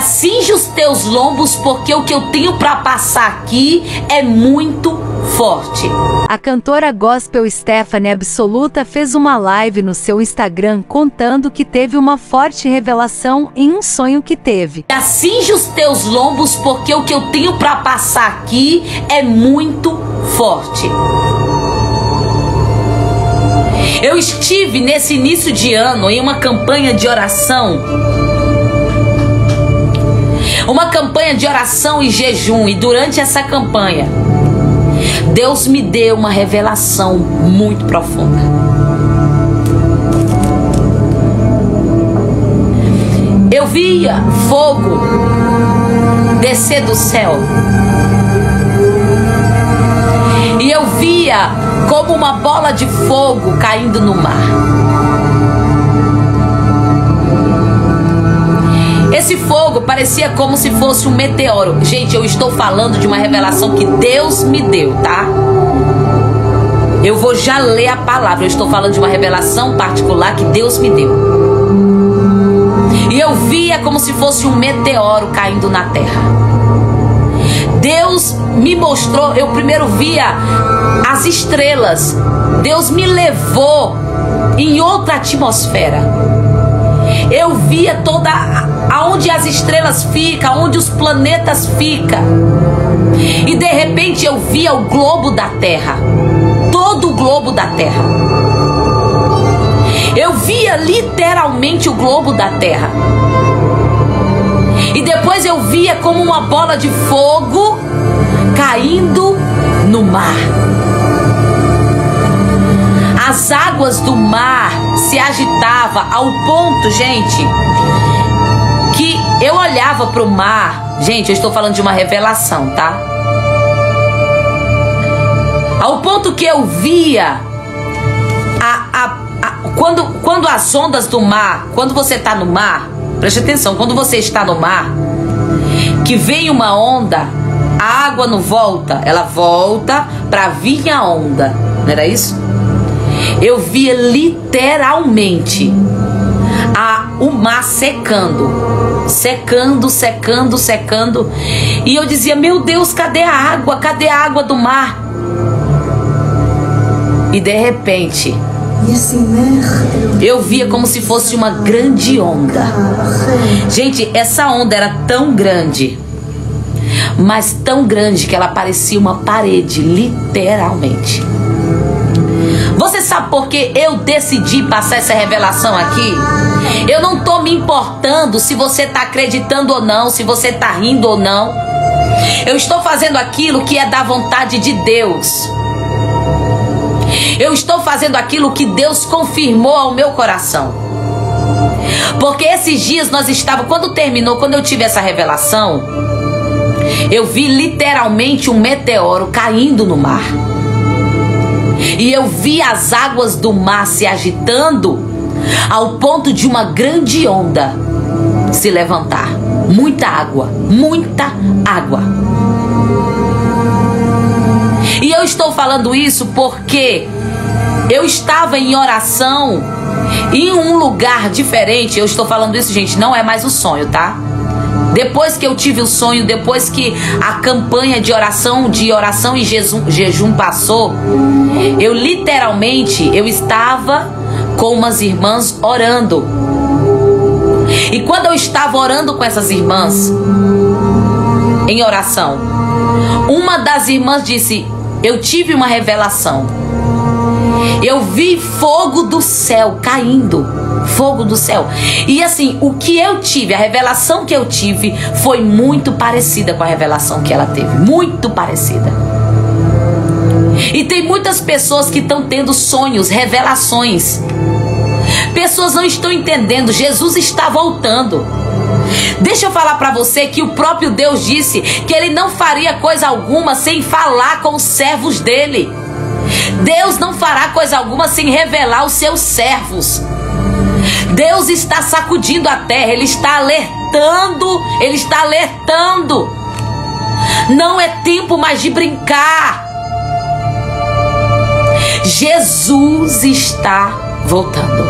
acinge os teus lombos, porque o que eu tenho para passar aqui é muito forte. A cantora gospel Stephanie Absoluta fez uma live no seu Instagram contando que teve uma forte revelação em um sonho que teve. Acinge os teus lombos, porque o que eu tenho para passar aqui é muito forte. Eu estive nesse início de ano em uma campanha de oração. Uma campanha de oração e jejum, e durante essa campanha, Deus me deu uma revelação muito profunda. Eu via fogo descer do céu. E eu via como uma bola de fogo caindo no mar. Esse fogo parecia como se fosse um meteoro. Gente, eu estou falando de uma revelação que Deus me deu, tá? Eu vou já ler a palavra. Eu estou falando de uma revelação particular que Deus me deu. E eu via como se fosse um meteoro caindo na terra. Deus me mostrou, eu primeiro via as estrelas. Deus me levou em outra atmosfera. Eu via toda aonde as estrelas ficam, onde os planetas ficam. E de repente eu via o globo da Terra. Todo o globo da Terra. Eu via literalmente o globo da Terra. E depois eu via como uma bola de fogo caindo no mar. As águas do mar se agitavam ao ponto, gente, olhava para o mar. Gente, eu estou falando de uma revelação, tá? Ao ponto que eu via a, a, a, quando, quando as ondas do mar, quando você está no mar, preste atenção, quando você está no mar, que vem uma onda, a água não volta, ela volta para vir a onda, não era isso? Eu via literalmente a, o mar secando, secando, secando, secando, e eu dizia: Meu Deus, cadê a água? Cadê a água do mar? E de repente, eu via como se fosse uma grande onda. Gente, essa onda era tão grande, mas tão grande que ela parecia uma parede, literalmente. Você sabe por que eu decidi passar essa revelação aqui? Eu não tô me importando se você tá acreditando ou não, se você tá rindo ou não. Eu estou fazendo aquilo que é da vontade de Deus. Eu estou fazendo aquilo que Deus confirmou ao meu coração. Porque esses dias nós estávamos, quando terminou, quando eu tive essa revelação, eu vi literalmente um meteoro caindo no mar. E eu vi as águas do mar se agitando ao ponto de uma grande onda se levantar. Muita água, muita água. E eu estou falando isso porque eu estava em oração em um lugar diferente. Eu estou falando isso, gente, não é mais o sonho, tá? Depois que eu tive o sonho, depois que a campanha de oração, de oração e jejum, jejum passou, eu literalmente eu estava com umas irmãs orando. E quando eu estava orando com essas irmãs em oração, uma das irmãs disse: "Eu tive uma revelação. Eu vi fogo do céu caindo fogo do céu. E assim, o que eu tive, a revelação que eu tive, foi muito parecida com a revelação que ela teve. Muito parecida. E tem muitas pessoas que estão tendo sonhos, revelações. Pessoas não estão entendendo, Jesus está voltando. Deixa eu falar para você que o próprio Deus disse que ele não faria coisa alguma sem falar com os servos dele. Deus não fará coisa alguma sem revelar os seus servos. Deus está sacudindo a terra, Ele está alertando, Ele está alertando. Não é tempo mais de brincar. Jesus está voltando.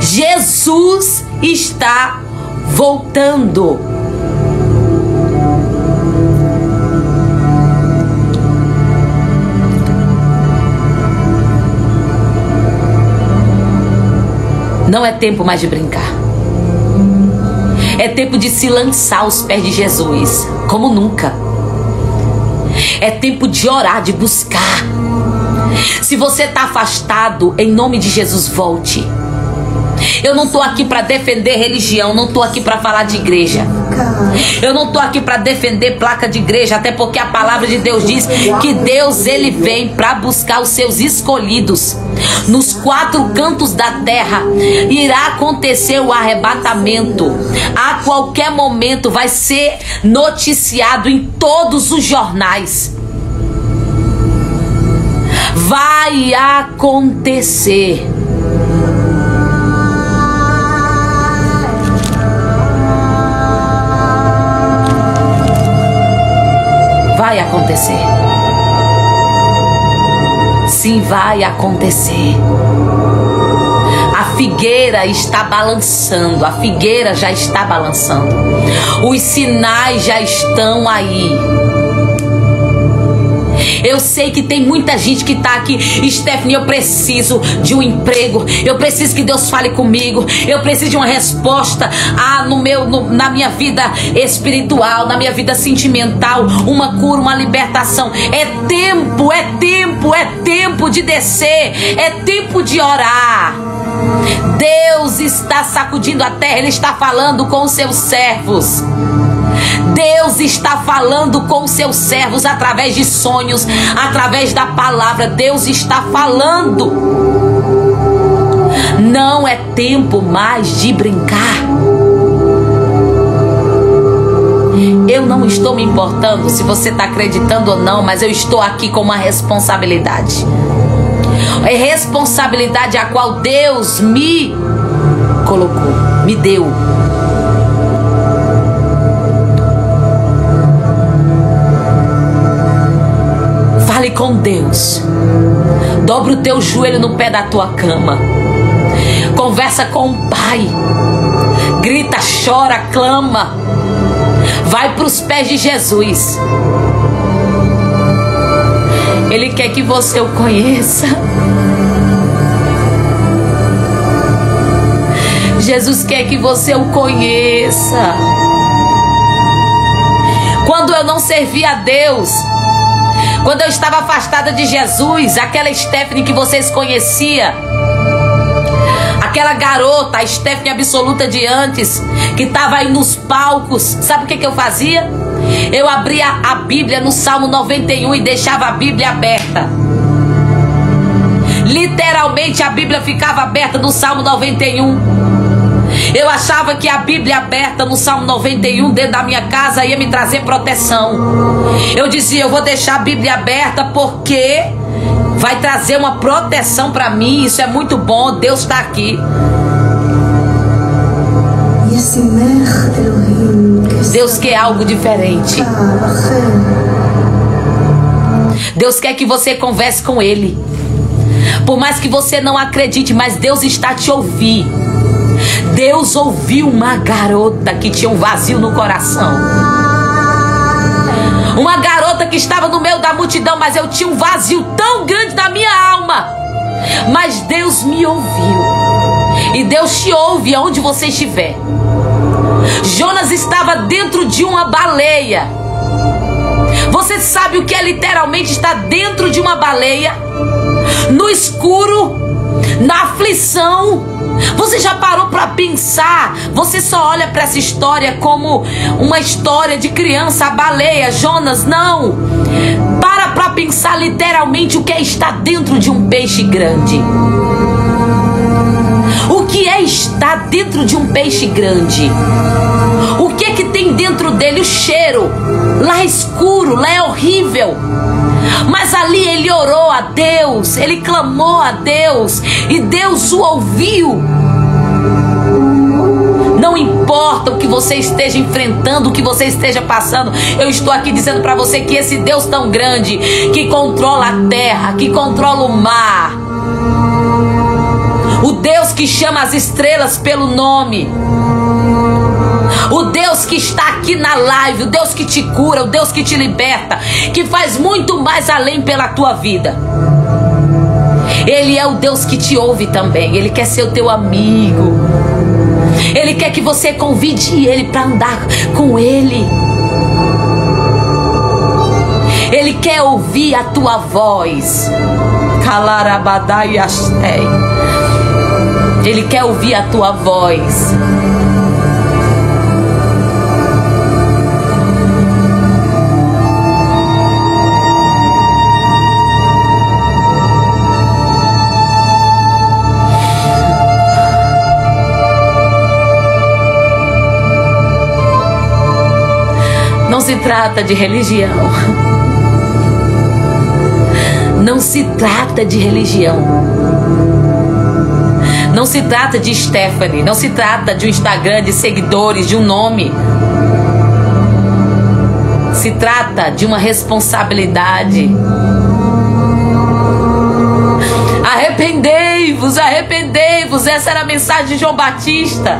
Jesus está voltando. Não é tempo mais de brincar. É tempo de se lançar aos pés de Jesus, como nunca. É tempo de orar, de buscar. Se você está afastado, em nome de Jesus, volte. Eu não tô aqui para defender religião, não tô aqui para falar de igreja. Eu não tô aqui para defender placa de igreja, até porque a palavra de Deus diz que Deus ele vem para buscar os seus escolhidos. Nos quatro cantos da terra irá acontecer o arrebatamento. A qualquer momento vai ser noticiado em todos os jornais. Vai acontecer. Acontecer. Sim, vai acontecer. A figueira está balançando, a figueira já está balançando. Os sinais já estão aí. Eu sei que tem muita gente que tá aqui, Stephanie, eu preciso de um emprego. Eu preciso que Deus fale comigo. Eu preciso de uma resposta ah, no meu no, na minha vida espiritual, na minha vida sentimental, uma cura, uma libertação. É tempo, é tempo, é tempo de descer, é tempo de orar. Deus está sacudindo a terra, Ele está falando com os seus servos. Deus está falando com seus servos através de sonhos, através da palavra. Deus está falando. Não é tempo mais de brincar. Eu não estou me importando se você está acreditando ou não, mas eu estou aqui com uma responsabilidade. É responsabilidade a qual Deus me colocou, me deu. Deus. Dobra o teu joelho no pé da tua cama. Conversa com o Pai. Grita, chora, clama. Vai para os pés de Jesus. Ele quer que você o conheça. Jesus quer que você o conheça. Quando eu não servia a Deus, quando eu estava afastada de Jesus, aquela Stephanie que vocês conheciam, aquela garota, a Stephanie absoluta de antes, que estava aí nos palcos, sabe o que, que eu fazia? Eu abria a Bíblia no Salmo 91 e deixava a Bíblia aberta. Literalmente a Bíblia ficava aberta no Salmo 91. Eu achava que a Bíblia aberta no Salmo 91 dentro da minha casa ia me trazer proteção. Eu dizia, eu vou deixar a Bíblia aberta porque vai trazer uma proteção para mim. Isso é muito bom. Deus está aqui. Deus quer algo diferente. Deus quer que você converse com Ele. Por mais que você não acredite, mas Deus está te ouvindo. Deus ouviu uma garota que tinha um vazio no coração. Uma garota que estava no meio da multidão, mas eu tinha um vazio tão grande na minha alma. Mas Deus me ouviu. E Deus te ouve aonde você estiver. Jonas estava dentro de uma baleia. Você sabe o que é literalmente estar dentro de uma baleia? No escuro, na aflição, você já parou para pensar? Você só olha para essa história como uma história de criança, a baleia, Jonas? Não. Para para pensar literalmente o que é estar dentro de um peixe grande. O que é estar dentro de um peixe grande? Tem dentro dele? O cheiro. Lá é escuro, lá é horrível. Mas ali ele orou a Deus, ele clamou a Deus e Deus o ouviu. Não importa o que você esteja enfrentando, o que você esteja passando, eu estou aqui dizendo para você que esse Deus tão grande, que controla a terra, que controla o mar, o Deus que chama as estrelas pelo nome, O Deus que está aqui na live, o Deus que te cura, o Deus que te liberta, que faz muito mais além pela tua vida. Ele é o Deus que te ouve também. Ele quer ser o teu amigo. Ele quer que você convide ele para andar com ele. Ele quer ouvir a tua voz. Calarabadai Ele quer ouvir a tua voz. Se trata de religião. Não se trata de religião. Não se trata de Stephanie. Não se trata de um Instagram, de seguidores, de um nome. Se trata de uma responsabilidade. Arrependei-vos, arrependei-vos. Essa era a mensagem de João Batista.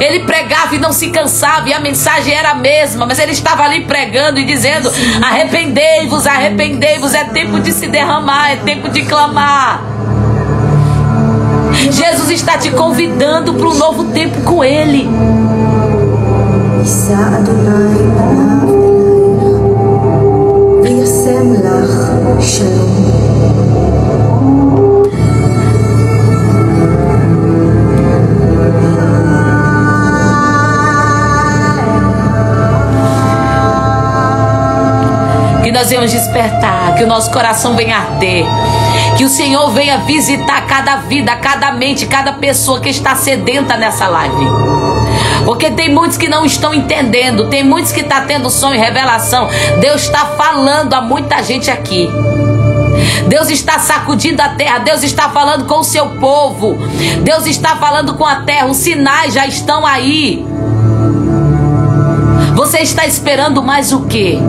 Ele pregava e não se cansava, e a mensagem era a mesma, mas ele estava ali pregando e dizendo: arrependei-vos, arrependei-vos, é tempo de se derramar, é tempo de clamar. Jesus está te convidando para um novo tempo com Ele. Shalom. Nós venhamos despertar, que o nosso coração venha arder, que o Senhor venha visitar cada vida, cada mente, cada pessoa que está sedenta nessa live. Porque tem muitos que não estão entendendo, tem muitos que estão tá tendo sonho e revelação. Deus está falando a muita gente aqui. Deus está sacudindo a terra, Deus está falando com o seu povo, Deus está falando com a terra, os sinais já estão aí. Você está esperando mais o que?